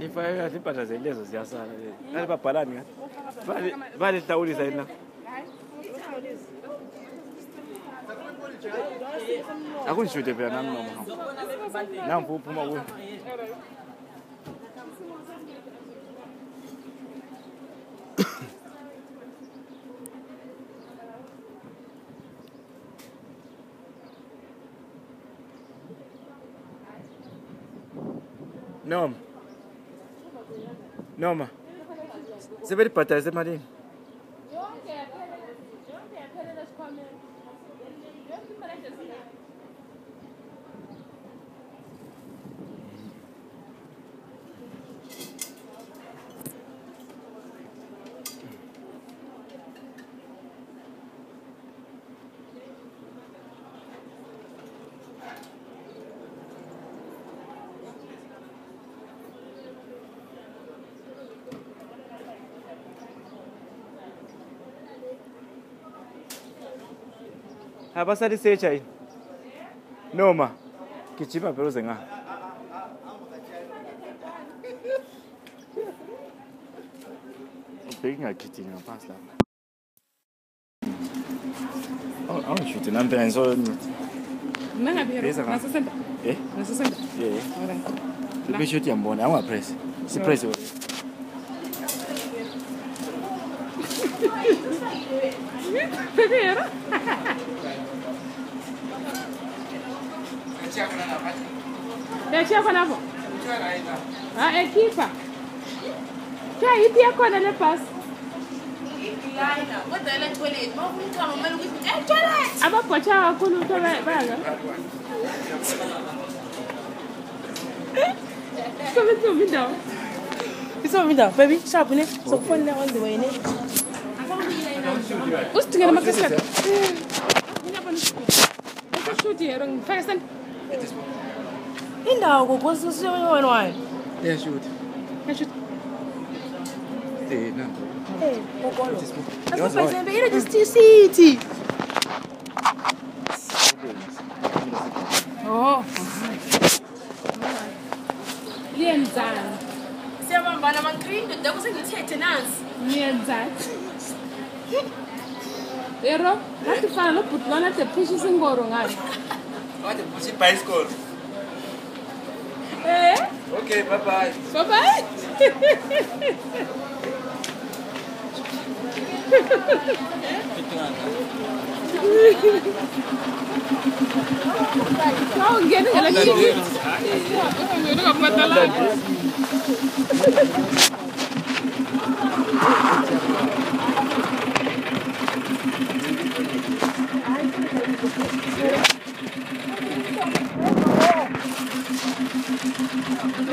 iimpahla zelezo ziyasala ale babhalani ngathi balihlawulisa yina akundishude phela nami noma nangifuuphuma kuyo Norma. Norma. Você veio para trás, é Marinho? havasati secha ini noma gijima vhelo zenga ngiyagidinganpasta angishuti nampenaisoeaeyambona angapresi sipresi Primeiro. Deixa eu falar, bom. Ah, é aqui, Que aí tem a coisa, né, passa? Aba a kunu to baga. Come to me down. It's on me down, baby. Sharp, ne? So, phone down on the way, ne? Usithengele ama cassette. Ngiyabona. Ukuthi shoti yero ngifaka sen. Indawo kokho sisiyo wena wena. Yeah shoot. Yeah shoot. Eh na. Eh kokho. Asa phezulu ira just city. Oh. Yenzani? Siyabambana mangcindo dokuse ngithethe nansi. Yenzani? lero latifana lobhudulwana tephisha isingorongani wathi phusha ibhayisikolo Eh? Okay, bye bye. Bye bye. Kau gini lagi. Kau gini nggak buat lagi.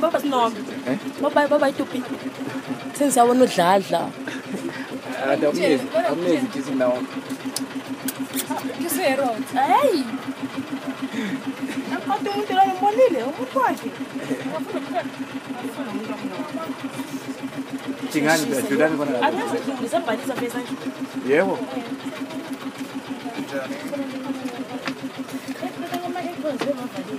Baba Snob. Baba baba itupi. Since I want to dladla. Adamuzi, amuzi kizi nawo. Kisero. Hey. Nakwatu umuntu lo mbonile, umukwakhe. Chingani nda Julian kona la. Akuzibhalisa pesa nje. Yebo. Njani? Kodwa ngoba ikhozi emavali.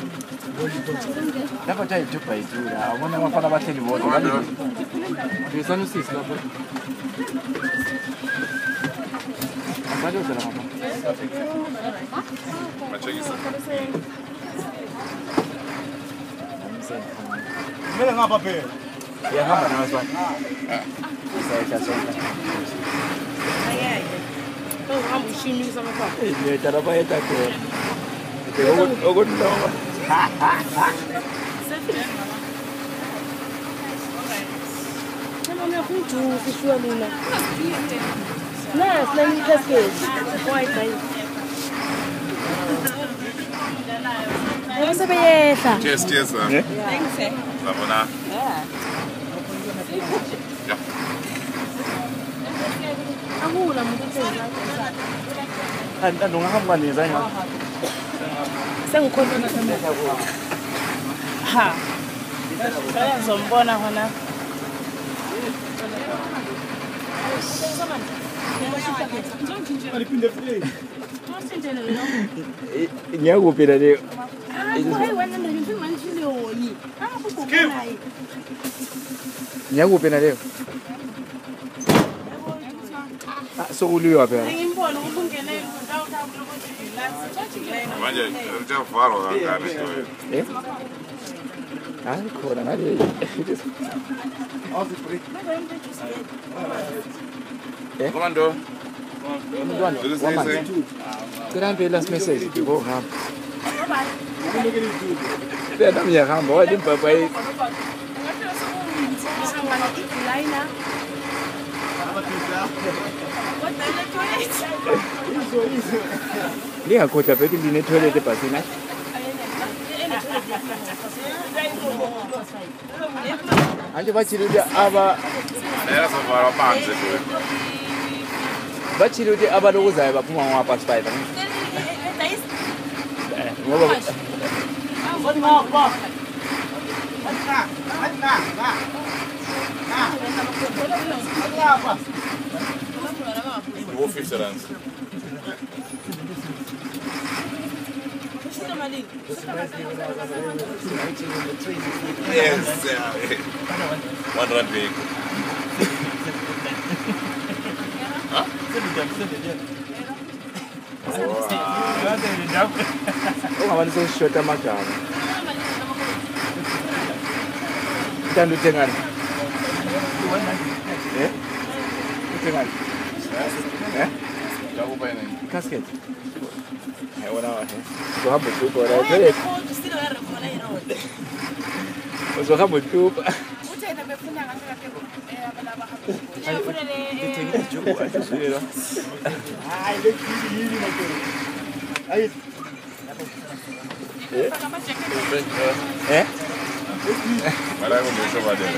Dapat ai chupa hizi na wana wafana basi ni wote. Pesa n u s a sisi hapo. Bado sala mama. Machagisa. Mbele ngapa pe? Ya ngapa na waswa. Sasa cha sasa. Ayai. Kwa hamu shimi sana kwa. Ni tarapa yetako. Ogot ogot na. Não, com tudo, com sua mina. Não, se não me casquete. Vai, vai. Vamos saber essa. Cheers, cheers. Yeah. Tem que ser. Vamos lá. Yeah. Anh, anh uống không cần gì ra nhỉ? sengikhuluma ha kaya zombona hona ngiyakuphi naleyo ngiyakuphi naleyo ah, sokuluywa phela Manje, ndio faro na gari tu. Eh? Ah, kona na hiyo. Eh? Komando. Komando. Turambe last message go hapa. Der Dame hier haben wir den Papa. Aber du sagst. Und deine Toilette. Wieso, wieso? 你还给我这边的领导那边办事呢？还是说直接的把直接啊把路子的。把铺马路啊铺出来，对不对？我路。什的。路？什么路？什么？什么？什么？什 Yes, yeah. One run big. Oh, I to shoot a macam. Dan lu jangan. Eh? Lu jangan. Eh? كاسكيت حيوانات وهم تشوف ولا تلك بس وهم تشوف ايه؟ ولا يهم يشوف بعدين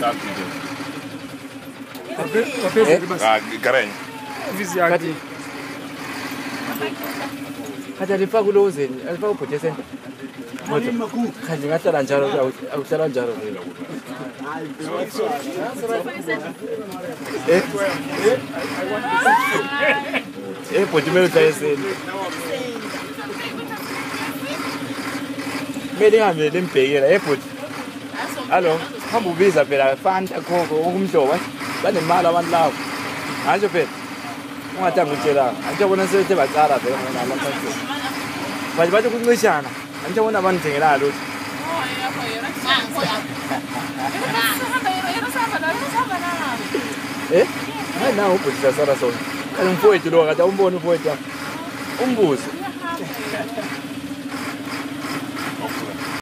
شاطر Garenye. Uvisi yakhe. Khathi alifaka kulowo zeni, alifaka ubhodi esenta. Khathi ngahlala njalo awuhlala njalo vele. Eh? Eh bhodi mele uhlale esenta. Mele hambe lembhekela eh bhodi. Hello, hamba ubiza phela fanta khoko okumhlobo. vane mali avanu lavo hanjo phela u nga tangutelanga a ni ta vona nsete va tsara vhele va ti ku ncixana a ni ta vona vanu thengelaha loti e ai na u butisa sara sona kani mfowetu lowu a nga ta umboni mfowetu ya umbuze